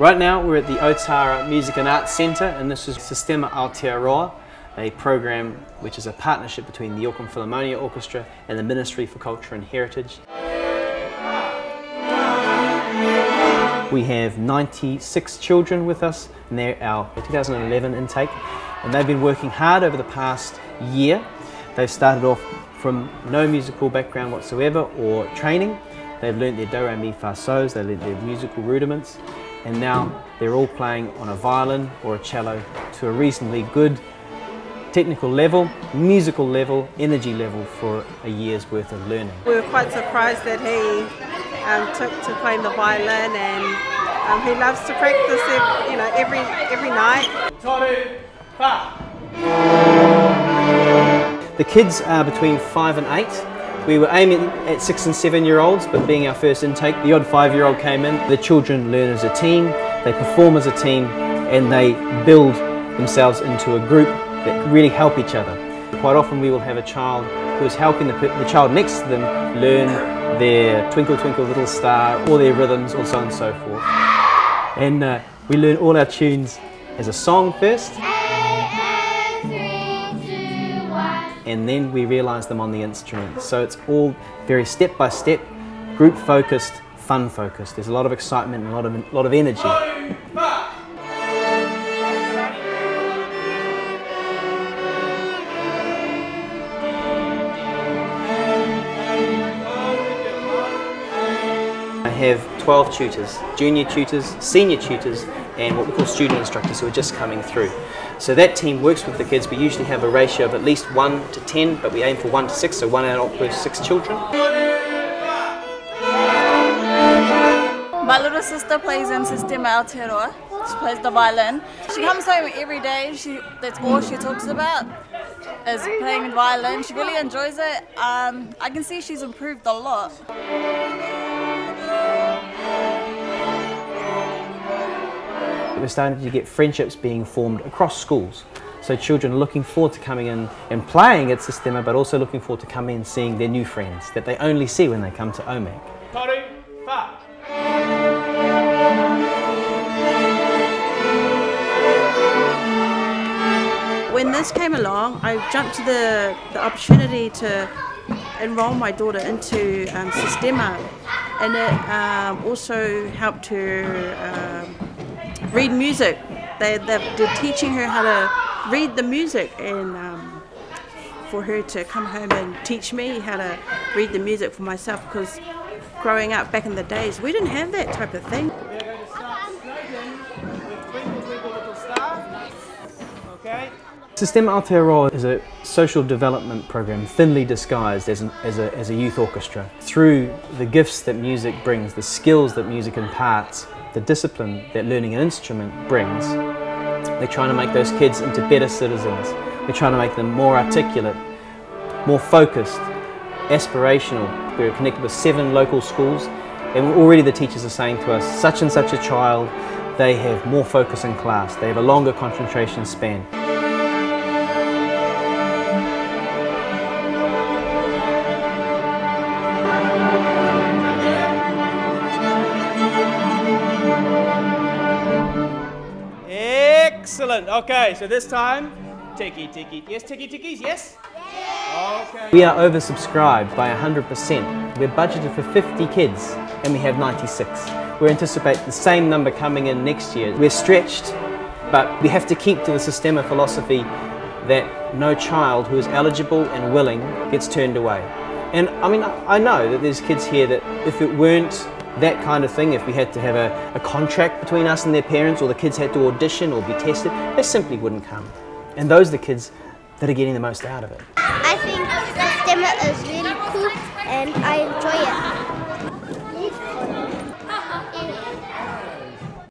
Right now we're at the Otara Music and Arts Centre and this is Sistema Aotearoa, a program which is a partnership between the Auckland Philharmonia Orchestra and the Ministry for Culture and Heritage. We have 96 children with us and they're our 2011 intake and they've been working hard over the past year. They've started off from no musical background whatsoever or training. They've learnt their do, re, mi, fa, so's, they've learnt their musical rudiments and now they're all playing on a violin or a cello to a reasonably good technical level, musical level, energy level for a year's worth of learning. We were quite surprised that he um, took to playing the violin and um, he loves to practice it, you know, every, every night. The kids are between five and eight. We were aiming at six and seven year olds, but being our first intake, the odd five year old came in. The children learn as a team, they perform as a team, and they build themselves into a group that really help each other. Quite often we will have a child who is helping the, the child next to them learn their Twinkle Twinkle Little Star, or their rhythms, or so on and so forth. And uh, we learn all our tunes as a song first. And then we realise them on the instrument. So it's all very step by step, group focused, fun focused. There's a lot of excitement and a lot of, a lot of energy. I have 12 tutors, junior tutors, senior tutors, and what we call student instructors who are just coming through. So that team works with the kids. We usually have a ratio of at least 1 to 10, but we aim for 1 to 6, so 1 adult per 6 children. My little sister plays in Sistema Aotearoa. She plays the violin. She comes home every day. She That's all she talks about is playing violin. She really enjoys it. Um, I can see she's improved a lot. We're starting to get friendships being formed across schools. So children are looking forward to coming in and playing at Sistema, but also looking forward to coming and seeing their new friends that they only see when they come to OMAC. When this came along, I jumped to the, the opportunity to enroll my daughter into um, Sistema and it um, also helped her um, read music. They, they're teaching her how to read the music and um, for her to come home and teach me how to read the music for myself because growing up back in the days we didn't have that type of thing. Sistema Aotearoa is a social development program thinly disguised as, an, as, a, as a youth orchestra. Through the gifts that music brings, the skills that music imparts, the discipline that learning an instrument brings, they're trying to make those kids into better citizens. They're trying to make them more articulate, more focused, aspirational. We're connected with seven local schools and already the teachers are saying to us, such and such a child, they have more focus in class, they have a longer concentration span. Excellent. Okay, so this time, tiki tiki. Yes, tiki tikis, yes? Okay. We are oversubscribed by 100%. We're budgeted for 50 kids and we have 96. We anticipate the same number coming in next year. We're stretched, but we have to keep to the Sistema philosophy that no child who is eligible and willing gets turned away. And I mean, I know that there's kids here that if it weren't that kind of thing, if we had to have a, a, contract between us and their parents, or the kids had to audition or be tested, they simply wouldn't come. And those are the kids that are getting the most out of it. I think Sistema is really cool and I enjoy it.